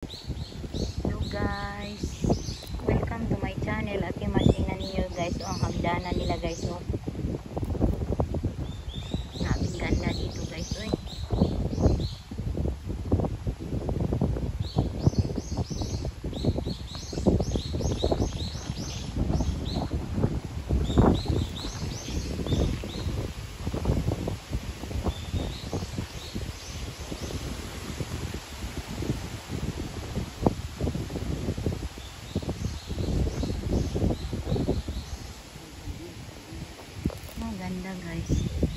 Hello guys. Welcome to my channel. At yung masina niyo guys. O ang hamdanan nila guys. O. Sabing ganda dito guys. Oy. Ang ganda guys.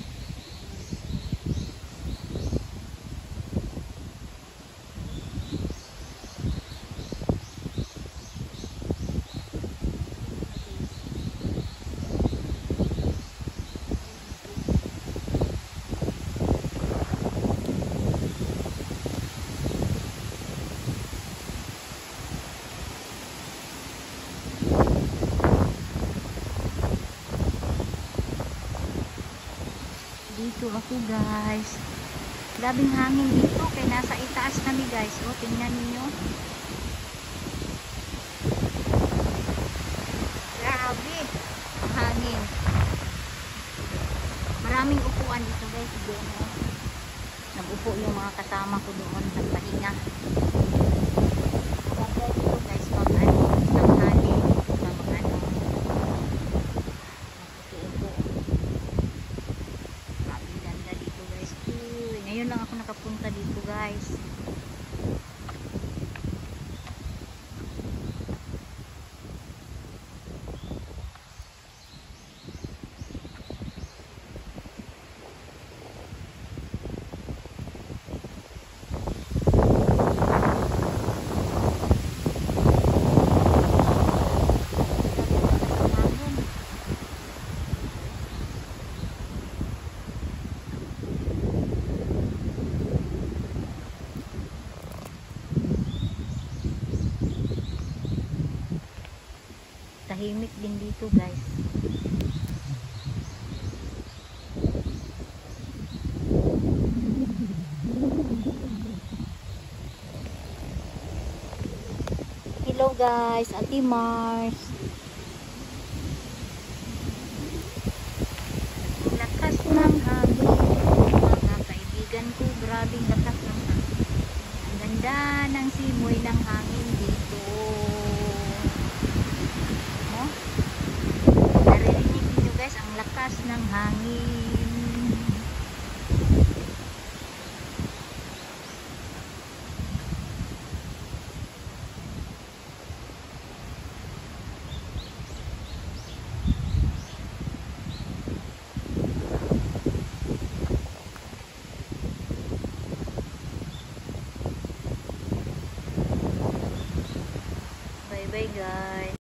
Dito ako guys. Labing hangin dito. Kaya nasa itaas kami guys. O, tingnan niyo. Grabe. Ang hangin. Maraming upuan dito guys. Doon o. Nag-upo yung mga kasama ko doon. Nagpahinga. Ganda dito guys. Pag ano, tanghali. Pag ano. Nakupo-upo. Grabe ganda dito guys. Uy, ngayon lang ako nakapunta dito guys. Hangin. Tahimik din dito guys. Hello guys. Ate Mars. Lakas ng hangin. Mga kaibigan ko grabing lakas ng hangin. Ang ganda ng simoy ng hangin dito mo naririnig niyo guys ang lakas ng hangin bye bye guys